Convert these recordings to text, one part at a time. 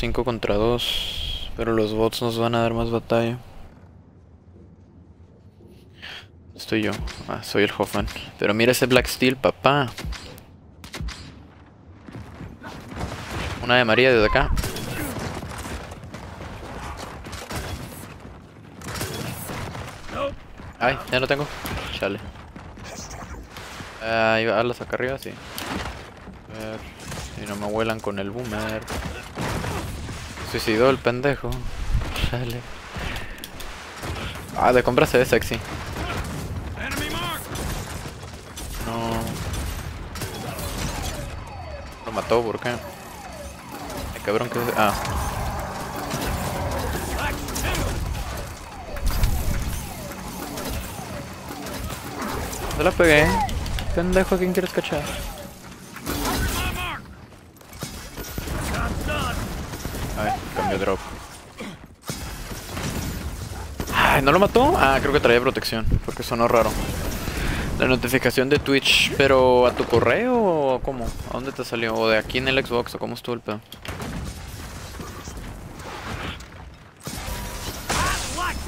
5 contra 2. Pero los bots nos van a dar más batalla. Estoy yo. Ah, soy el Hoffman. Pero mira ese Black Steel, papá. Una de María desde acá. Ay, ya no tengo. Chale. Ah, ahí va, alas acá arriba, sí. A ver. Si no me vuelan con el boomer. Suicidó el pendejo. Chale. Ah, de compra se ve sexy. No. Lo mató, ¿por qué? Ay, cabrón que... Ah. Se la pegué. Pendejo, ¿a quién quieres cachar? Ay, ¿no lo mató? Ah, creo que traía protección, porque sonó raro. La notificación de Twitch, pero ¿a tu correo o cómo? ¿A dónde te salió? ¿O de aquí en el Xbox o cómo estuvo el pedo?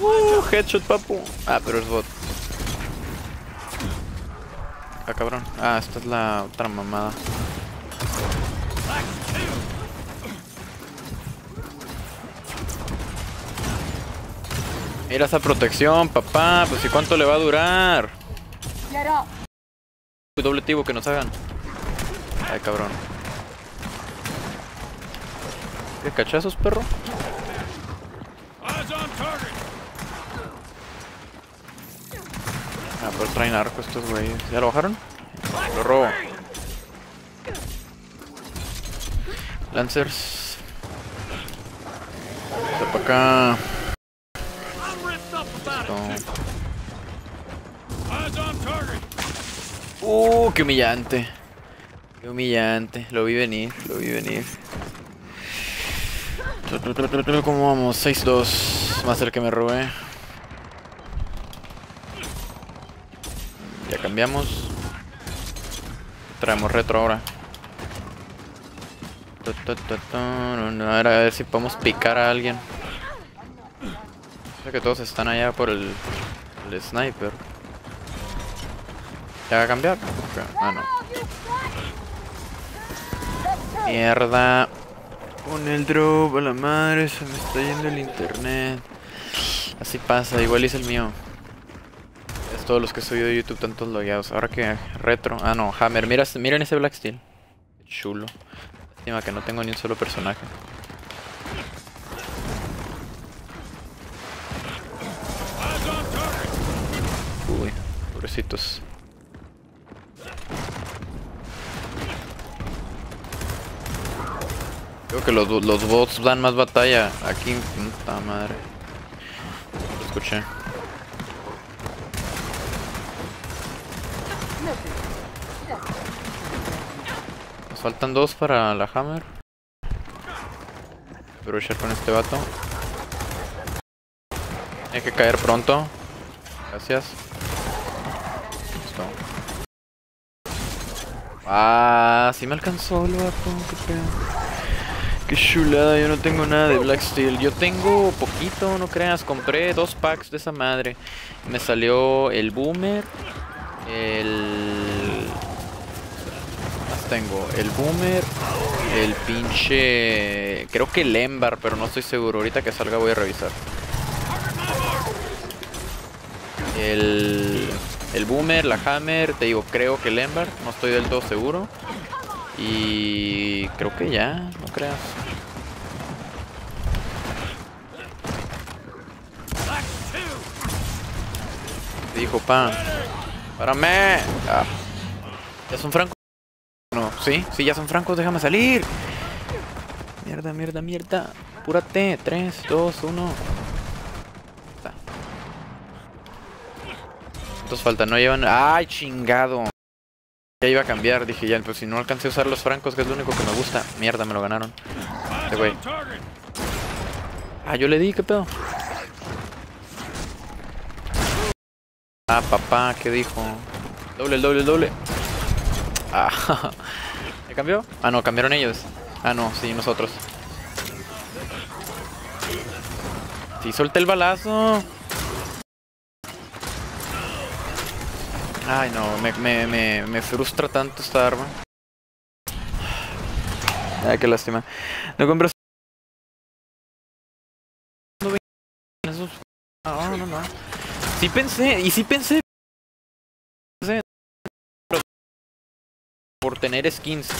Uh, headshot, papu. Ah, pero es bot. Ah, cabrón. Ah, esta es la otra mamada. Mira esa protección, papá. Pues ¿y cuánto le va a durar? Doble tivo que nos hagan. Ay, cabrón. ¿Qué cachazos, perro? Ah, pero traen arco estos güeyes. ¿Ya lo bajaron? Lo robo. Lancers. Está para acá. Uh, qué humillante. Qué humillante. Lo vi venir, lo vi venir. ¿Cómo vamos? 6-2. Más el que me robé. Ya cambiamos. Traemos retro ahora. A ver, a ver si podemos picar a alguien. Creo que todos están allá por el, el sniper. ¿Ya va a cambiar? Ah, no. Mierda. Con el drop, a la madre, se me está yendo el internet. Así pasa, igual es el mío. Es todos los que he subido de YouTube, tantos logueados. Ahora que retro. Ah, no, Hammer. Mira, miren ese Black Steel. Chulo. Lástima que no tengo ni un solo personaje. Uy, pobrecitos. Creo que los, los bots dan más batalla aquí. Puta madre. Escuché. Nos faltan dos para la Hammer. Aprovechar con este vato. Hay que caer pronto. Gracias. Listo. Ah, sí me alcanzó el vato. Qué pedo. Chulada, yo no tengo nada de Black Steel. Yo tengo poquito, no creas. Compré dos packs de esa madre. Me salió el Boomer. El... Tengo el Boomer. El pinche... Creo que el Embar, pero no estoy seguro. Ahorita que salga voy a revisar. El... El Boomer, la Hammer, te digo, creo que el Embar. No estoy del todo seguro. Y creo que ya, no creas. Dijo pan. ¡Párame! ¿Ya son francos? No, sí, sí, ya son francos, déjame salir. Mierda, mierda, mierda. Apúrate. 3, 2, 1. ¿Cuántos faltan? No llevan. ¡Ay, chingado! Ya iba a cambiar, dije ya, pues si no alcancé a usar los francos, que es lo único que me gusta. Mierda, me lo ganaron. Este. Ah, yo le di, ¿qué pedo? Ah, papá, ¿qué dijo? Doble, doble, doble. Ah, ¿ya cambió? Ah, no, cambiaron ellos. Ah, no, sí, nosotros. Sí, solté el balazo. Ay, no, me, me, me, me frustra tanto esta arma. Ay, qué lástima. No compras. No, no, no. Sí pensé, y sí pensé. Por tener skins.